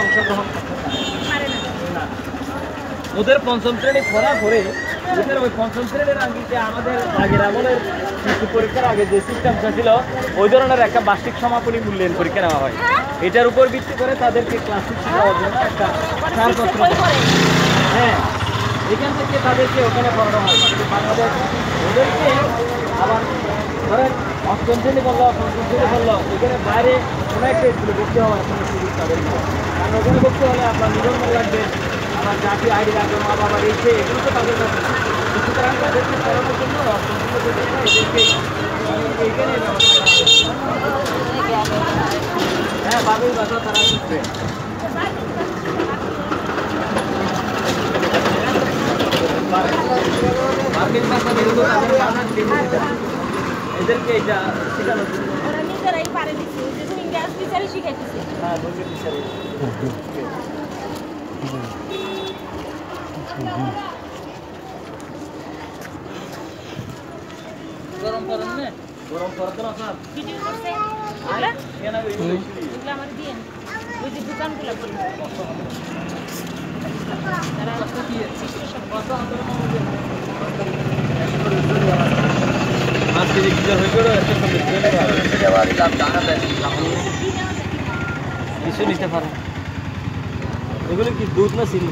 অংশগ্রহণ। ওদের পঞ্চম শ্রেণি পড়া করে ওদের ওই পঞ্চম শ্রেণির আঙ্গিকে আমাদের আগের আমলের শিশু পরীক্ষার আগে যে সিস্টেমটা ছিল ওই ধরনের একটা বার্ষিক সমাপনী মূল্যায়ন পরীক্ষা নেওয়া হয়। এটার উপর ভিত্তি করে তাদেরকে ক্লাস শিক্ষা দেওয়ার জন্য একটা ছাড়পত্র হ্যাঁ এখান থেকে তাদেরকে ওখানে পড়ানো হয়। বাংলাদেশ ওদেরকে আবার ধরেন অষ্টম শ্রেণি বলল পঞ্চম শ্রেণি বলল এখানে বাইরে কোনো একটা স্কুলে ভর্তি হওয়ার কোনো সুযোগ তাদের নেই কারণ ওখানে ভর্তি হলে আপনার নিবন্ধন লাগবে আমার জাতীয় আইডি লাগবে, মা বাবার এই সেই এগুলো তো তাদের কাছে সুতরাং তাদেরকে পড়ানোর জন্য তাদেরকে এখানে। হ্যাঁ বাবুই বাসা তারা ভাষা এদেরকে এটা জন্য ওরা নিজেরাই পারে দিচ্ছে যে টিচারে গরম করেন না। গরম করতে না স্যার। ভিডিও করছে। এগুলা? কেন ওই এগুলো আমার দিয়ে ওই যে দোকানগুলো করি তারা শিশু সব আজকে যে টিচার হয়ে গেল একটা কিছু নিতে পারে। এগুলো কি দুধ না চিনি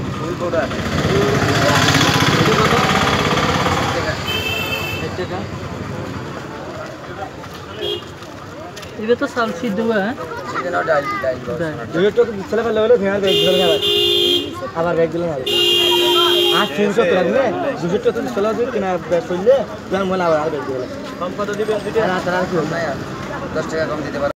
এটা তো চাল সিদ্ধ হ্যাঁ আবার ব্যাগ দিলে হবে। আর তিনশো তো লাগবে দুশো টাকা তুমি ছেলে দিবে কিনা ব্যাগ করলে তোমার মনে আবার ব্যাগ দিবে কম কত দিবে? দশ টাকা কম দিতে পারো।